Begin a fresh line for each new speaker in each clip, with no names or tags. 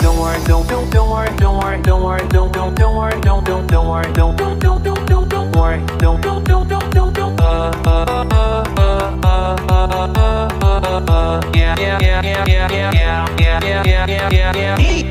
Don't worry, don't don't don't worry, don't worry, don't worry, don't don't don't worry, don't don't don't worry, don't don't don't don't don't don't worry, don't don't don't don't don't don't. Uh uh uh uh uh uh uh uh yeah yeah yeah yeah yeah yeah yeah yeah yeah yeah yeah yeah yeah.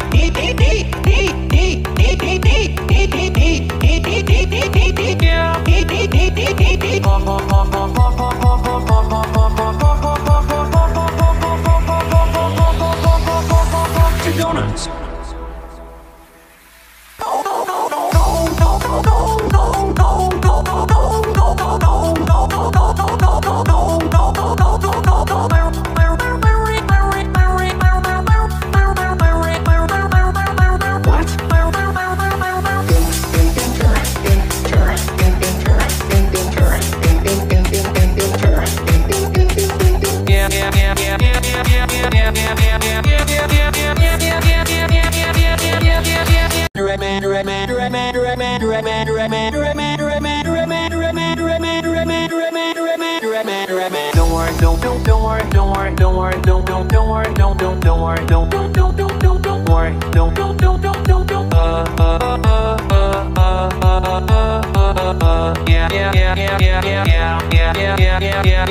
Don't worry, don't don't don't worry, don't worry, don't worry, don't don't don't worry, don't don't don't worry, don't don't don't don't don't don't worry, don't don't don't don't don't don't. Uh uh uh uh uh uh uh uh uh yeah yeah yeah yeah yeah yeah yeah yeah yeah yeah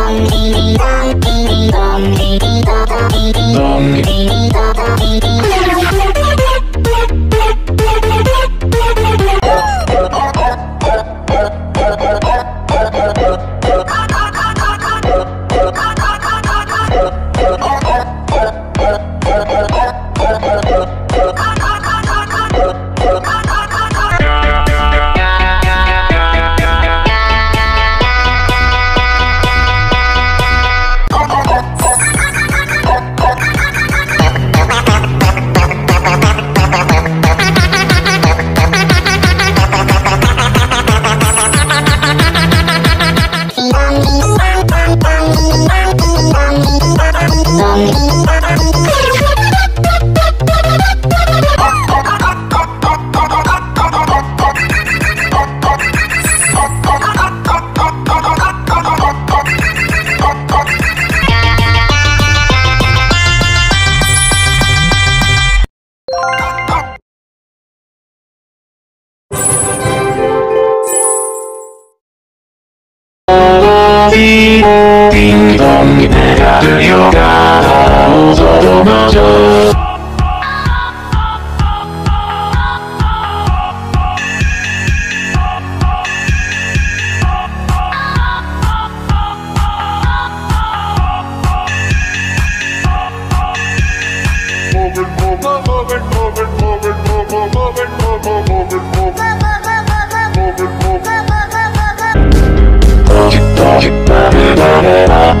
내가
요가가
웃어도 맞아 Get back, get back, get back.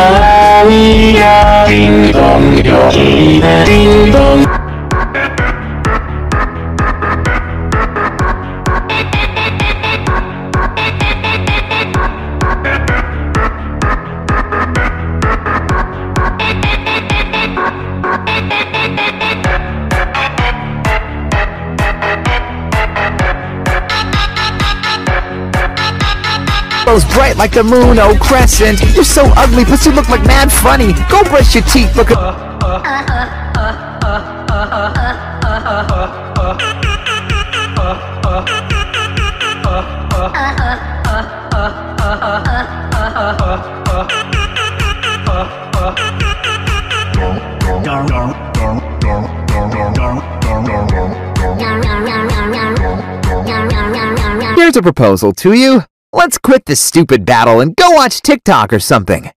You're leaving.
cheekbones bright like the moon, oh crescent. You're so ugly, but you look like mad funny. Go brush your teeth, look. Here's a proposal to you. Let's quit this stupid battle and go watch TikTok or something.